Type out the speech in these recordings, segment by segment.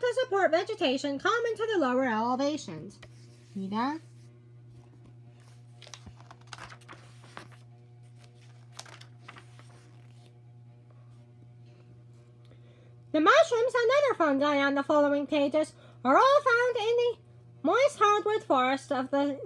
to support vegetation common to the lower elevations. See that? The mushrooms and other fungi on the following pages are all found in the moist hardwood forest of the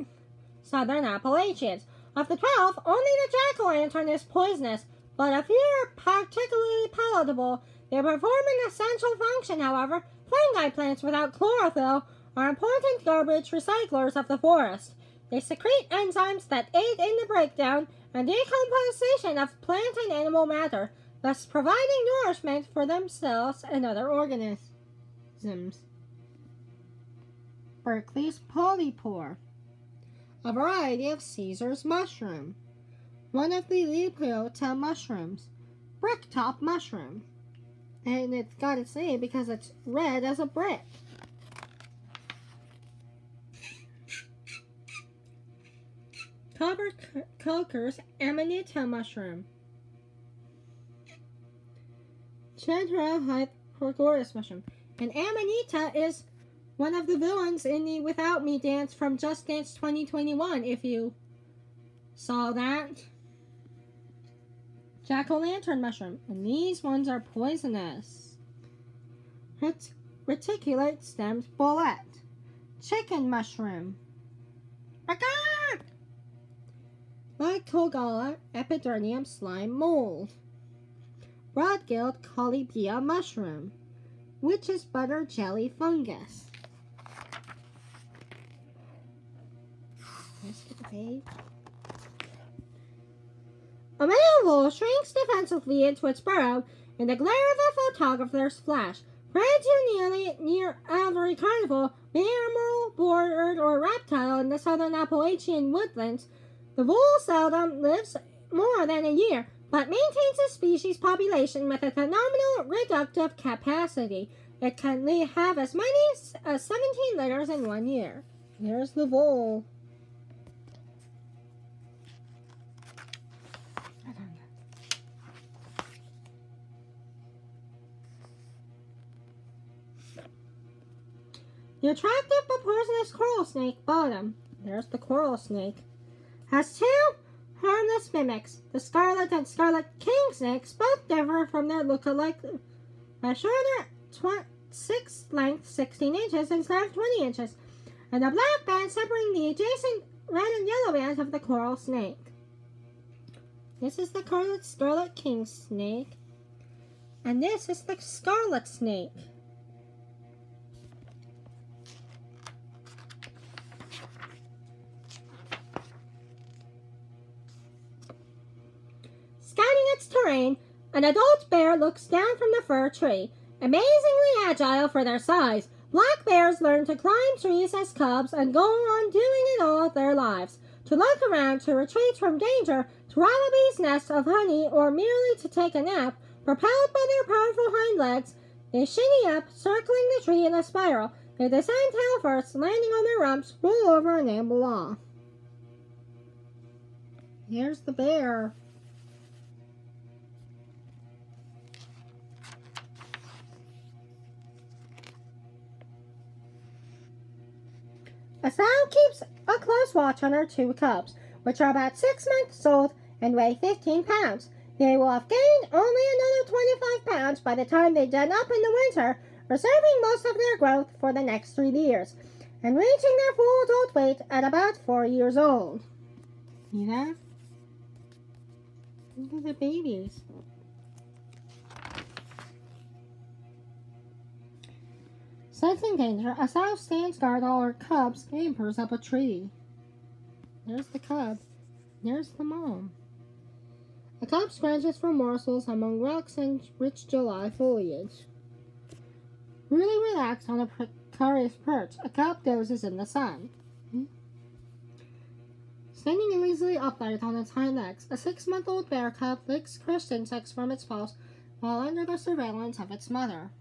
southern Appalachians. Of the 12, only the jack-o'-lantern is poisonous, but a few are particularly palatable. They perform an essential function, however. Fungi plants without chlorophyll are important garbage recyclers of the forest. They secrete enzymes that aid in the breakdown and decomposition of plant and animal matter, thus providing nourishment for themselves and other organisms. Berkeley's polypore, a variety of Caesar's mushroom, one of the Lepiota mushrooms, bricktop mushroom, and it's got its name because it's red as a brick. Copper Coker's Amanita mushroom. Chandra Hypergoris mushroom. And Amanita is one of the villains in the Without Me dance from Just Dance 2021, if you saw that. Jack-o'-lantern mushroom. And these ones are poisonous. Ret reticulate stemmed bolete. Chicken mushroom. Record! Lycogala epidendrum slime mold. Broad-gilled Collybia mushroom. Witch's butter jelly fungus. Let's get the page. A vole shrinks defensively into its burrow in the glare of a photographer's flash. Bred to nearly near every carnival, mammal, bird, or reptile in the southern Appalachian woodlands, the vole seldom lives more than a year, but maintains a species population with a phenomenal reproductive capacity. It can have as many as 17 litters in one year. Here's the vole. The attractive but poisonous coral snake bottom, there's the coral snake, has two harmless mimics. The scarlet and scarlet king snakes both differ from their look-alike by shorter 6 length 16 inches instead of 20 inches, and a black band separating the adjacent red and yellow bands of the coral snake. This is the scarlet scarlet king snake, and this is the scarlet snake. Terrain, an adult bear looks down from the fir tree. Amazingly agile for their size, black bears learn to climb trees as cubs and go on doing it all their lives. To look around, to retreat from danger, to rob a bee's nest of honey, or merely to take a nap, propelled by their powerful hind legs, they shinny up, circling the tree in a spiral. They descend tail first, landing on their rumps, roll over, and amble off. Here's the bear. A sow keeps a close watch on her two cubs, which are about six months old and weigh 15 pounds. They will have gained only another 25 pounds by the time they den up in the winter, reserving most of their growth for the next three years, and reaching their full adult weight at about four years old. See that? Look at the babies. Sensing danger, a sow stands guard while her cub scampers up a tree. There's the cub. There's the mom. A cub scratches for morsels among rocks and rich July foliage. Really relaxed on a precarious perch, a cub dozes in the sun. Standing lazily upright on its hind legs, a six-month-old bear cub licks crushed insects from its paws while under the surveillance of its mother.